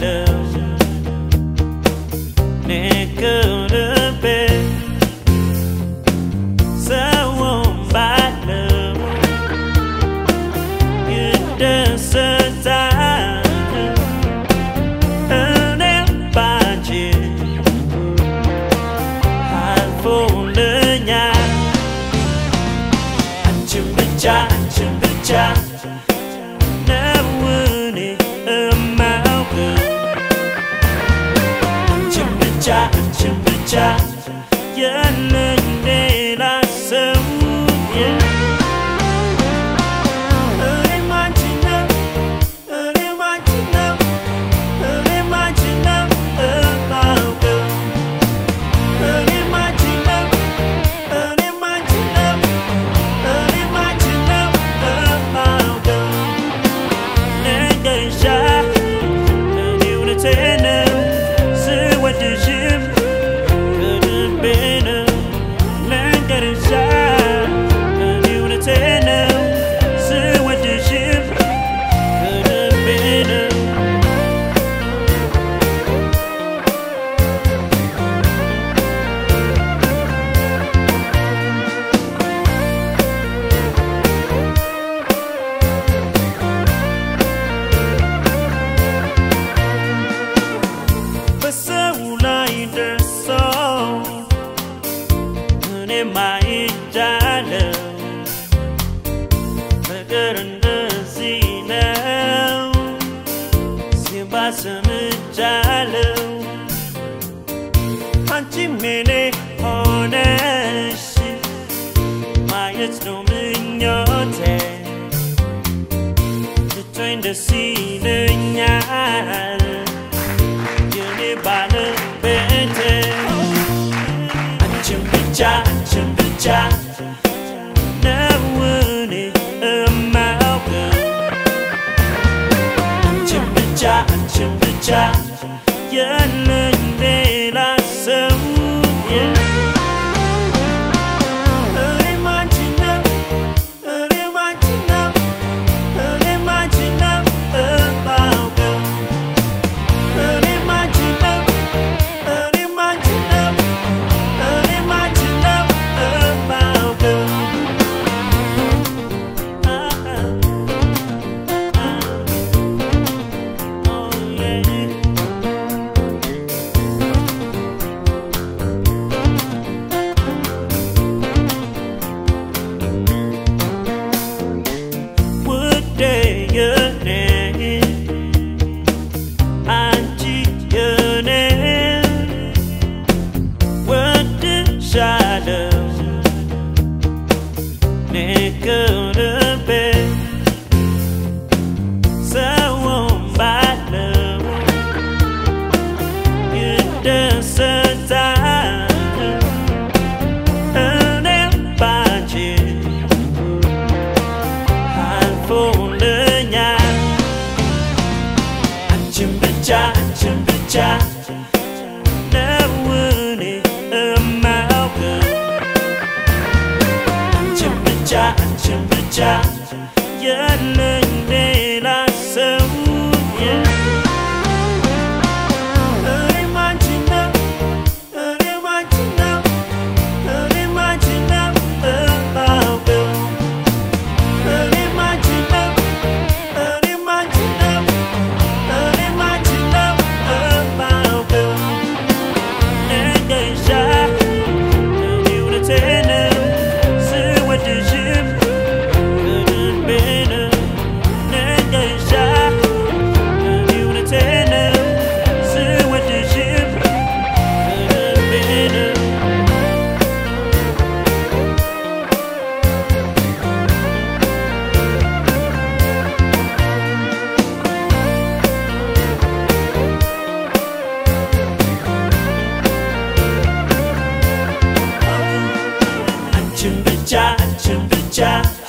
dalam Neka rebe Sawom balam Yuda sezah Enem paje Halfo lenyap Anjum beja, anjum beja Yeah, yeah, እንደዚነው ሲባ ሰምቻለው አንቺም የኔ ሆነሽ ማየት ነው ምኞቴ ብቻዬን ደስ ይለኛል የኔ ባለቤቴ አንቺም ብቻ አንቺም ብቻ ብቻ የለኝ ሌላ ሰው good. temperature, your name. to the job.